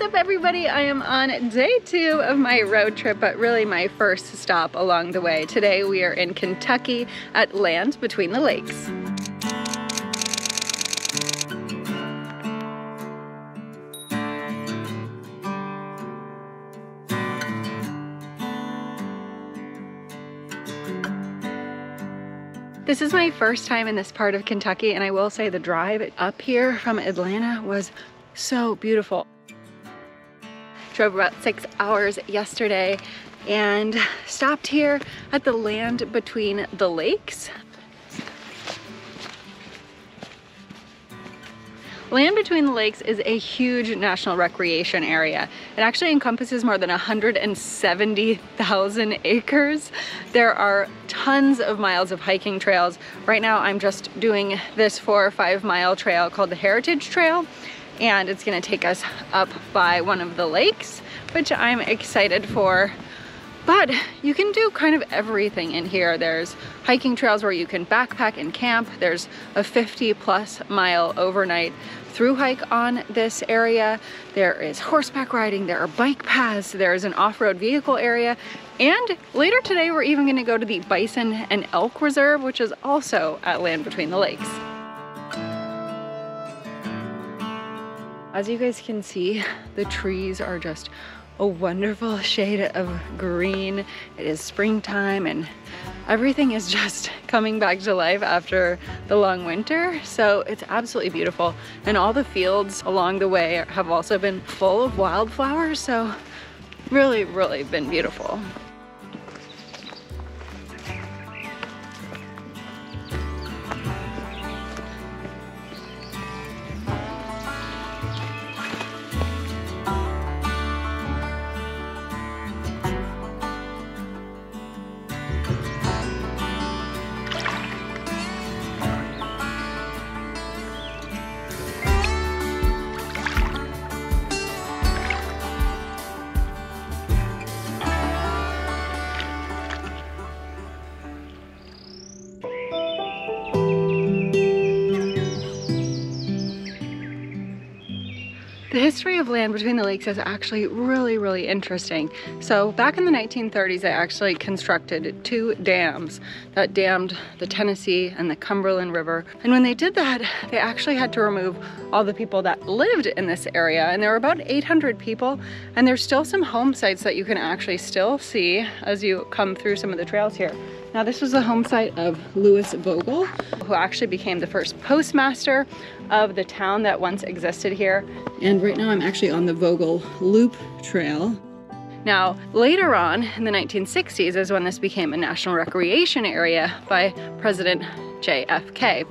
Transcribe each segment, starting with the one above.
What's up everybody? I am on day two of my road trip, but really my first stop along the way. Today we are in Kentucky at Land Between the Lakes. This is my first time in this part of Kentucky and I will say the drive up here from Atlanta was so beautiful. Drove about six hours yesterday and stopped here at the land between the lakes. Land Between the Lakes is a huge national recreation area. It actually encompasses more than 170,000 acres. There are tons of miles of hiking trails. Right now I'm just doing this four or five mile trail called the Heritage Trail and it's gonna take us up by one of the lakes, which I'm excited for. But you can do kind of everything in here. There's hiking trails where you can backpack and camp. There's a 50 plus mile overnight through hike on this area. There is horseback riding, there are bike paths, there's an off-road vehicle area, and later today we're even gonna go to the Bison and Elk Reserve, which is also at Land Between the Lakes. As you guys can see, the trees are just a wonderful shade of green. It is springtime and everything is just coming back to life after the long winter. So it's absolutely beautiful. And all the fields along the way have also been full of wildflowers. So really, really been beautiful. The history of land between the lakes is actually really, really interesting. So back in the 1930s, they actually constructed two dams that dammed the Tennessee and the Cumberland River. And when they did that, they actually had to remove all the people that lived in this area. And there were about 800 people. And there's still some home sites that you can actually still see as you come through some of the trails here. Now this was the home site of Louis Vogel, who actually became the first postmaster of the town that once existed here. And right now I'm actually on the Vogel Loop Trail. Now, later on in the 1960s is when this became a national recreation area by President JFK.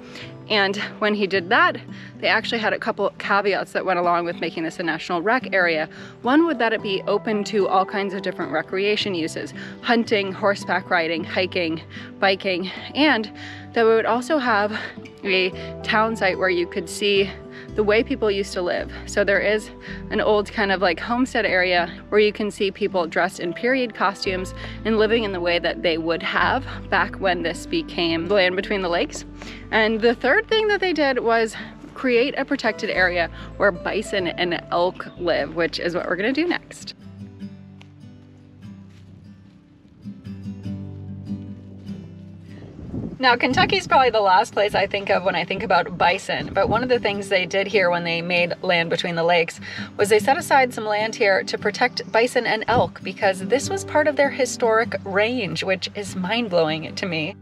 And when he did that, they actually had a couple caveats that went along with making this a national rec area. One would that it be open to all kinds of different recreation uses, hunting, horseback riding, hiking, biking, and that we would also have a town site where you could see the way people used to live. So there is an old kind of like homestead area where you can see people dressed in period costumes and living in the way that they would have back when this became land between the lakes. And the third thing that they did was create a protected area where bison and elk live, which is what we're gonna do next. Now, Kentucky is probably the last place I think of when I think about bison, but one of the things they did here when they made land between the lakes was they set aside some land here to protect bison and elk because this was part of their historic range, which is mind-blowing to me.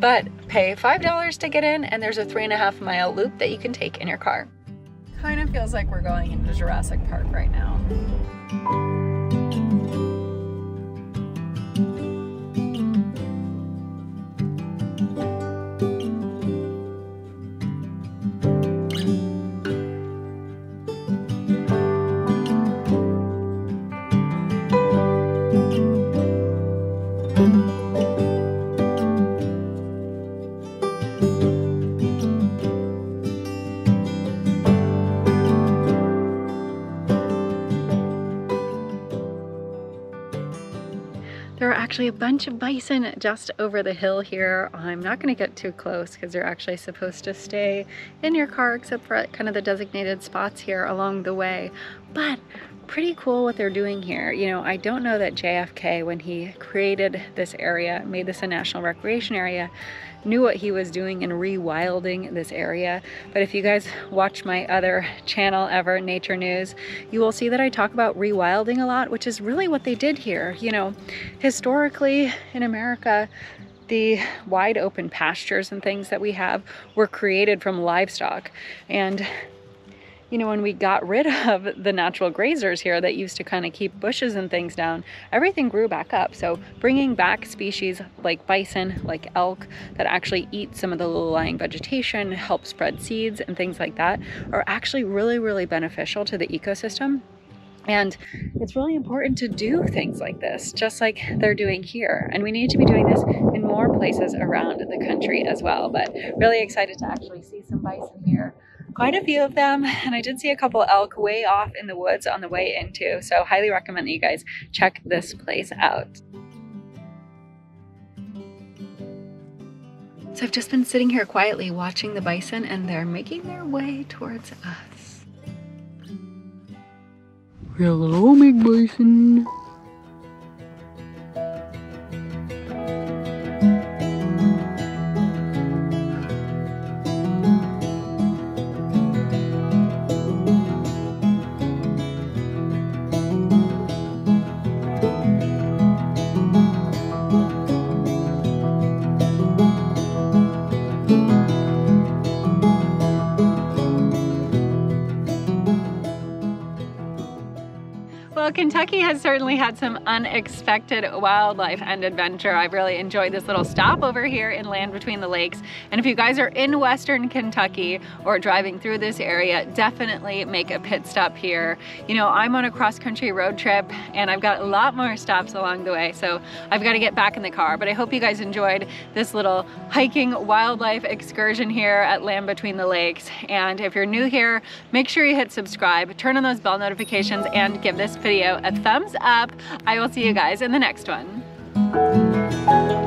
But pay $5 to get in and there's a three and a half mile loop that you can take in your car. Kind of feels like we're going into Jurassic Park right now. Actually a bunch of bison just over the hill here. I'm not gonna get too close because they're actually supposed to stay in your car except for kind of the designated spots here along the way. But pretty cool what they're doing here. You know, I don't know that JFK, when he created this area, made this a national recreation area, knew what he was doing in rewilding this area. But if you guys watch my other channel ever, Nature News, you will see that I talk about rewilding a lot, which is really what they did here. You know, historically in America, the wide open pastures and things that we have were created from livestock. And you know, when we got rid of the natural grazers here that used to kind of keep bushes and things down, everything grew back up. So bringing back species like bison, like elk, that actually eat some of the low-lying vegetation, help spread seeds and things like that, are actually really, really beneficial to the ecosystem. And it's really important to do things like this, just like they're doing here. And we need to be doing this in more places around the country as well. But really excited to actually see some bison here quite a few of them and I did see a couple elk way off in the woods on the way into so highly recommend that you guys check this place out. So I've just been sitting here quietly watching the bison and they're making their way towards us. Hello, big bison. Kentucky has certainly had some unexpected wildlife and adventure. I've really enjoyed this little stop over here in Land Between the Lakes. And if you guys are in Western Kentucky or driving through this area, definitely make a pit stop here. You know, I'm on a cross-country road trip and I've got a lot more stops along the way, so I've got to get back in the car. But I hope you guys enjoyed this little hiking wildlife excursion here at Land Between the Lakes. And if you're new here, make sure you hit subscribe, turn on those bell notifications, and give this video a thumbs up. I will see you guys in the next one.